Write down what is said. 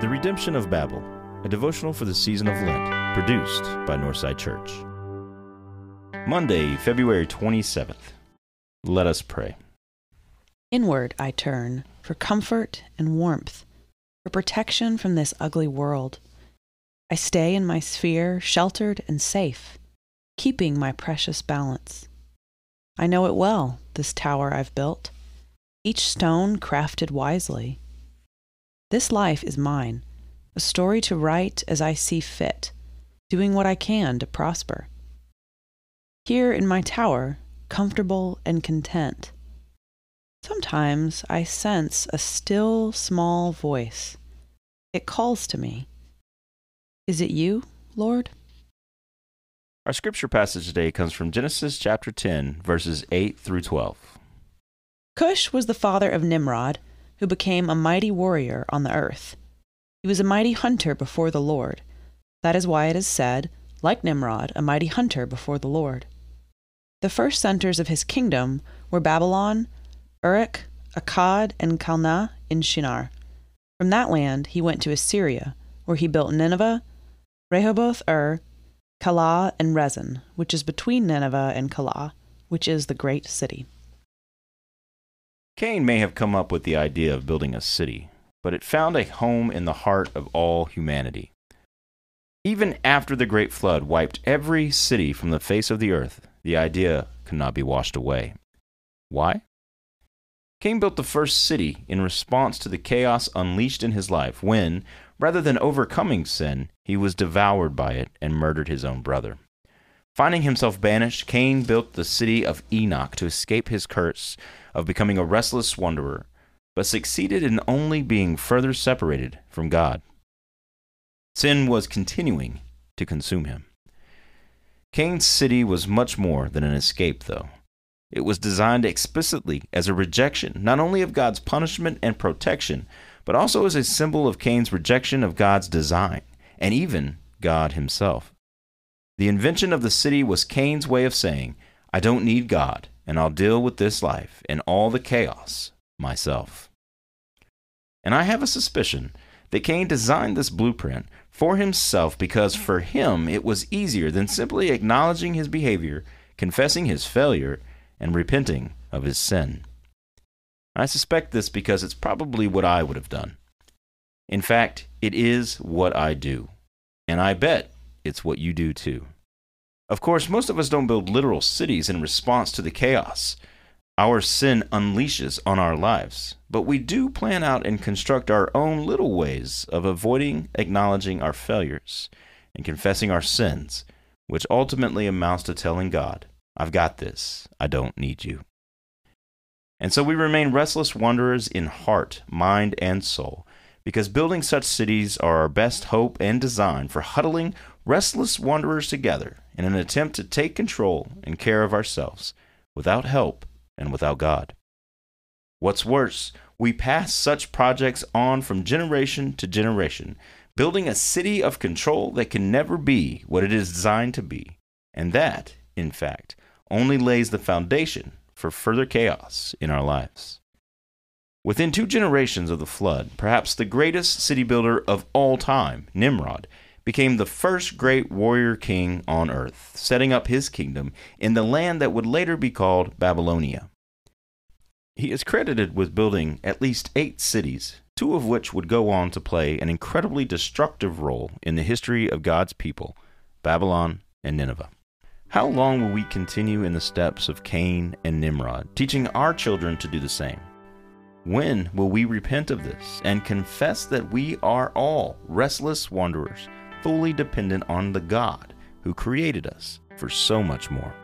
The Redemption of Babel, a devotional for the season of Lent, produced by Northside Church. Monday, February 27th. Let us pray. Inward I turn for comfort and warmth, for protection from this ugly world. I stay in my sphere, sheltered and safe, keeping my precious balance. I know it well, this tower I've built, each stone crafted wisely. This life is mine, a story to write as I see fit, doing what I can to prosper. Here in my tower, comfortable and content. Sometimes I sense a still, small voice. It calls to me. Is it you, Lord? Our scripture passage today comes from Genesis chapter 10, verses 8 through 12. Cush was the father of Nimrod, who became a mighty warrior on the earth. He was a mighty hunter before the Lord. That is why it is said, like Nimrod, a mighty hunter before the Lord. The first centers of his kingdom were Babylon, Uruk, Akkad, and Calneh in Shinar. From that land he went to Assyria, where he built Nineveh, Rehoboth Ur, Calah, and Resen, which is between Nineveh and Calah, which is the great city. Cain may have come up with the idea of building a city, but it found a home in the heart of all humanity. Even after the great flood wiped every city from the face of the earth, the idea could not be washed away. Why? Cain built the first city in response to the chaos unleashed in his life when, rather than overcoming sin, he was devoured by it and murdered his own brother. Finding himself banished, Cain built the city of Enoch to escape his curse of becoming a restless wanderer, but succeeded in only being further separated from God. Sin was continuing to consume him. Cain's city was much more than an escape, though. It was designed explicitly as a rejection not only of God's punishment and protection, but also as a symbol of Cain's rejection of God's design, and even God himself. The invention of the city was Cain's way of saying, I don't need God, and I'll deal with this life and all the chaos myself. And I have a suspicion that Cain designed this blueprint for himself because for him it was easier than simply acknowledging his behavior, confessing his failure, and repenting of his sin. I suspect this because it's probably what I would have done. In fact, it is what I do. And I bet it's what you do too. Of course, most of us don't build literal cities in response to the chaos our sin unleashes on our lives, but we do plan out and construct our own little ways of avoiding acknowledging our failures and confessing our sins, which ultimately amounts to telling God, I've got this, I don't need you. And so we remain restless wanderers in heart, mind, and soul, because building such cities are our best hope and design for huddling restless wanderers together in an attempt to take control and care of ourselves without help and without God. What's worse, we pass such projects on from generation to generation, building a city of control that can never be what it is designed to be. And that, in fact, only lays the foundation for further chaos in our lives. Within two generations of the flood, perhaps the greatest city builder of all time, Nimrod, became the first great warrior king on earth, setting up his kingdom in the land that would later be called Babylonia. He is credited with building at least eight cities, two of which would go on to play an incredibly destructive role in the history of God's people Babylon and Nineveh. How long will we continue in the steps of Cain and Nimrod, teaching our children to do the same? When will we repent of this and confess that we are all restless wanderers, fully dependent on the God who created us for so much more?